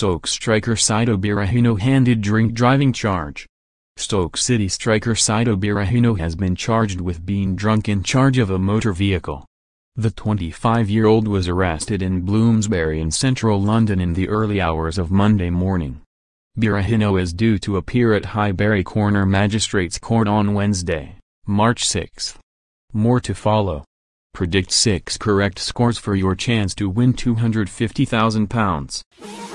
Stoke striker Saido Berahino handed drink driving charge. Stoke City striker Saido Berahino has been charged with being drunk in charge of a motor vehicle. The 25-year-old was arrested in Bloomsbury in central London in the early hours of Monday morning. Berahino is due to appear at Highbury Corner Magistrates Court on Wednesday, March 6. More to follow. Predict 6 correct scores for your chance to win £250,000.